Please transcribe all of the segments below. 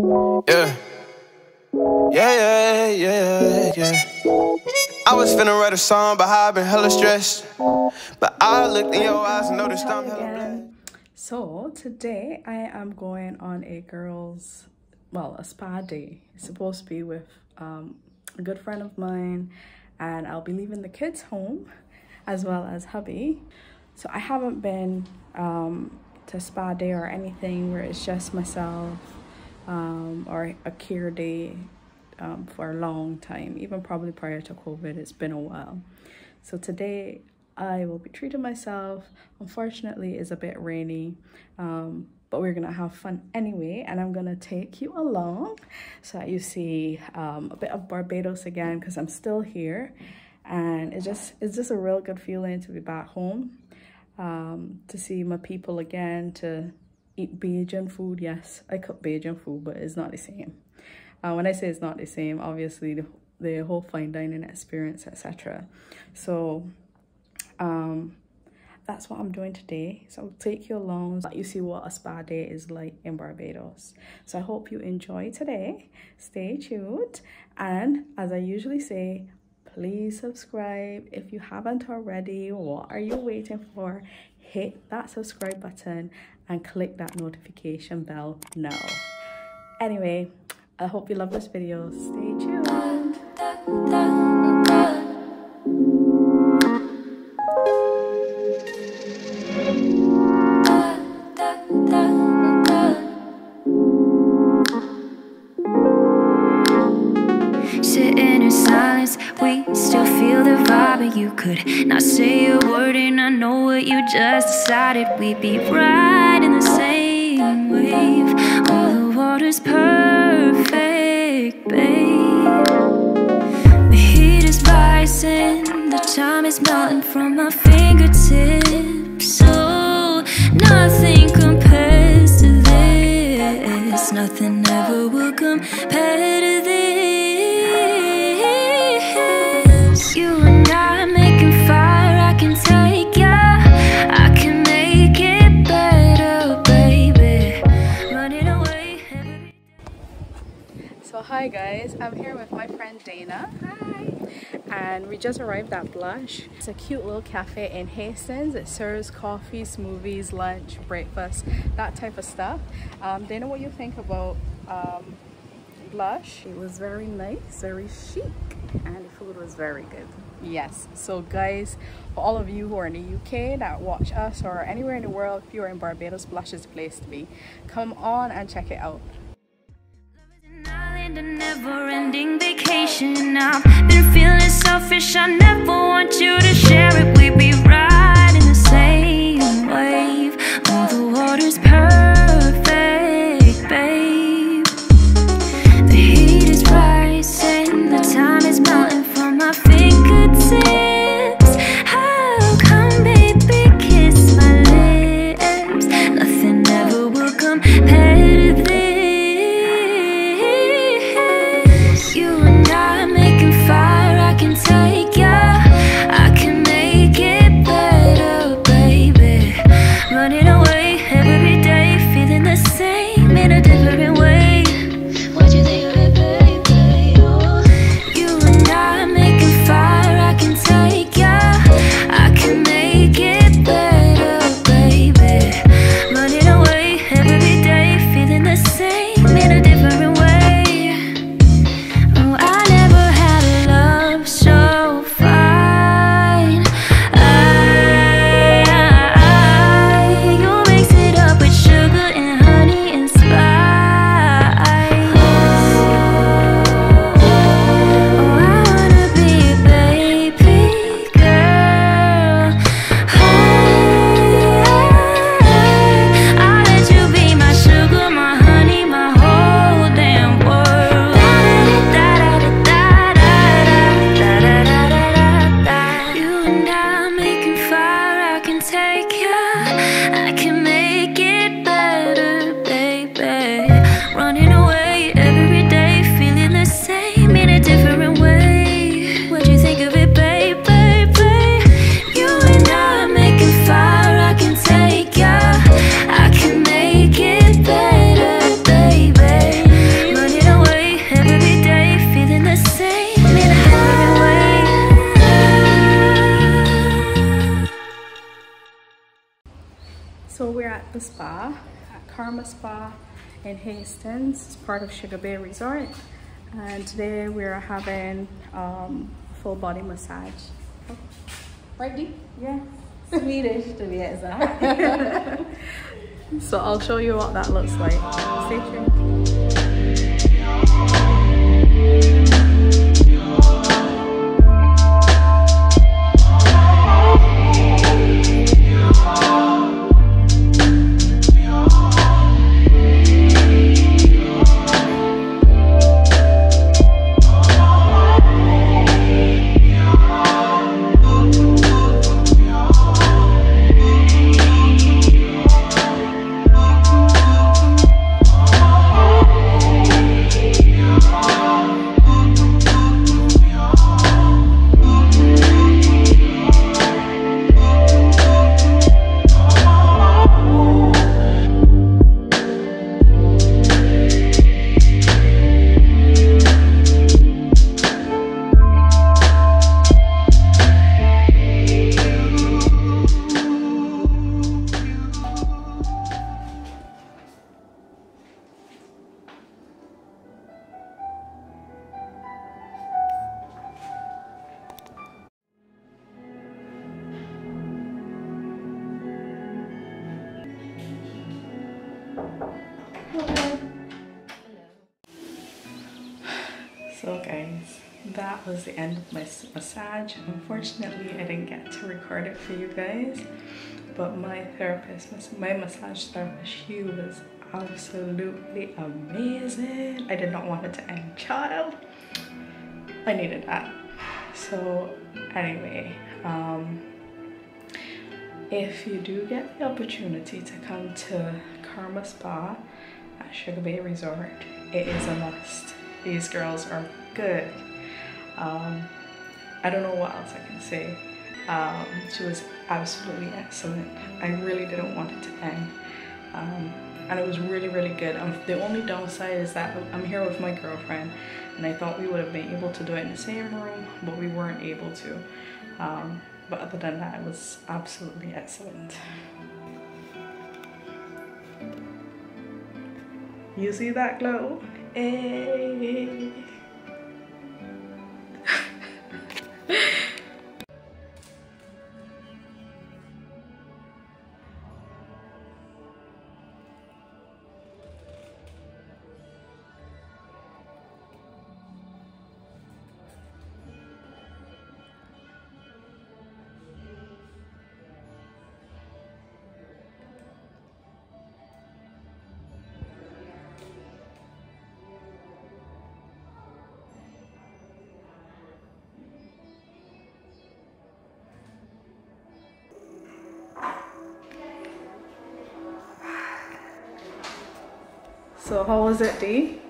Yeah. Yeah, yeah, yeah, yeah. I was finna write a song, but I've been hella stressed. But I looked in your eyes and noticed I'm hella blessed. So today I am going on a girls, well, a spa day. It's supposed to be with um, a good friend of mine, and I'll be leaving the kids home as well as hubby. So I haven't been um, to spa day or anything where it's just myself um, or a care day um, for a long time, even probably prior to COVID. It's been a while. So today I will be treating myself. Unfortunately, it's a bit rainy, um, but we're gonna have fun anyway. And I'm gonna take you along so that you see um, a bit of Barbados again because I'm still here, and it's just it's just a real good feeling to be back home, um, to see my people again, to eat Bajan food. Yes, I cook Bajan food, but it's not the same. Uh, when I say it's not the same, obviously the, the whole fine dining experience, etc. So um, that's what I'm doing today. So I'll take you along so you see what a spa day is like in Barbados. So I hope you enjoy today. Stay tuned. And as I usually say, please subscribe if you haven't already. What are you waiting for? Hit that subscribe button and click that notification bell now. Anyway, I hope you love this video. Stay tuned. You could not say a word, and I know what you just decided. We'd be right in the same wave. Oh, the water's perfect, babe. The heat is rising, the time is melting from my fingertips. So nothing compares to this. Nothing ever will compare to I'm here with my friend Dana. Hi. And we just arrived at Blush. It's a cute little cafe in Hastings. It serves coffee, smoothies, lunch, breakfast, that type of stuff. Um, Dana, what you think about um, Blush? It was very nice, very chic, and the food was very good. Yes. So guys, for all of you who are in the UK that watch us or anywhere in the world, if you're in Barbados, Blush is the place to be. Come on and check it out. A never-ending vacation. I've been feeling selfish. I never want you to share it. We'd be right Spa at the spa, Karma Spa in Hastings. It's part of Sugar Bay Resort. And today we're having um, full body massage. Right, Dee? Yeah, Swedish to be exact. So I'll show you what that looks like. Stay tuned. So guys, that was the end of my massage. Unfortunately, I didn't get to record it for you guys, but my therapist, my massage therapist, she was absolutely amazing. I did not want it to end, child. I needed that. So anyway, um, if you do get the opportunity to come to Karma Spa at Sugar Bay Resort, it is a must. These girls are good. Um, I don't know what else I can say. Um, she was absolutely excellent. I really didn't want it to end. Um, and it was really, really good. Um, the only downside is that I'm here with my girlfriend, and I thought we would have been able to do it in the same room, but we weren't able to. Um, but other than that, it was absolutely excellent. You see that glow? Hey. So how was it, Dee?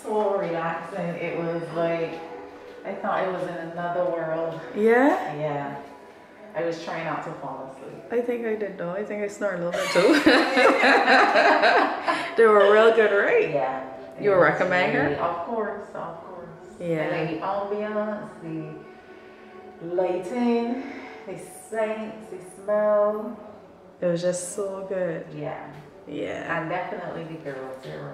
so relaxing. It was like I thought it was in another world. Yeah? Yeah. I was trying not to fall asleep. I think I did though. I think I snored a little bit too. they were real good, right? Yeah. You It would was recommend her? Of course, of course. Yeah. Like the ambiance, the lighting, the scents, the smell. It was just so good. Yeah. Yeah. And definitely the girls, they were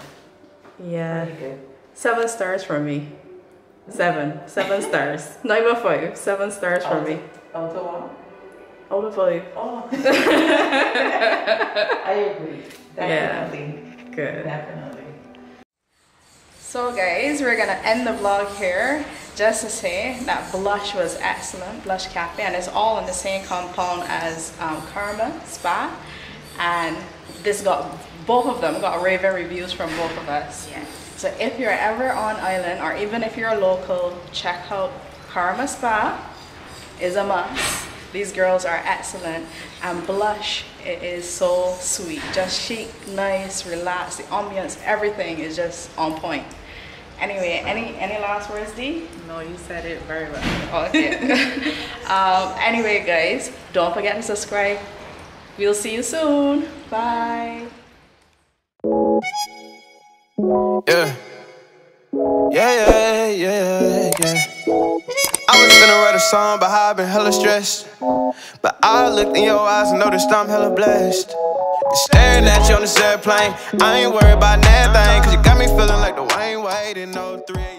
Yeah. pretty good. Seven stars for me. Seven. Seven stars. Not even five. Seven stars for me. Out of one? Out of five. Oh. I agree. Definitely. Good. Definitely. So guys, we're gonna end the vlog here. Just to say that Blush was excellent, Blush Cafe, and it's all in the same compound as um, Karma Spa. And this got, both of them got raving reviews from both of us. Yeah. So if you're ever on island, or even if you're a local, check out Karma Spa. is a must. These girls are excellent. And Blush, it is so sweet. Just chic, nice, relaxed. The ambience, everything is just on point. Anyway, any any last words, Dee? No, you said it very well. Okay. um, anyway, guys, don't forget to subscribe. We'll see you soon. Bye. Yeah. Yeah, yeah, yeah, yeah. I was finna write a song, but how I been hella stressed. But I looked in your eyes and noticed I'm hella blessed. Staring at you on this airplane. I ain't worried about nothing, cause you got me feeling like the Wayne Wade in 03.